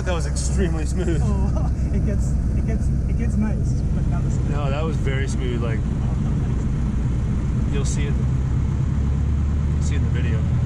thought that was extremely smooth. Oh, it gets it gets it gets nice, but not that smooth. No, that was very smooth. Like you'll see it. You'll see it in the video.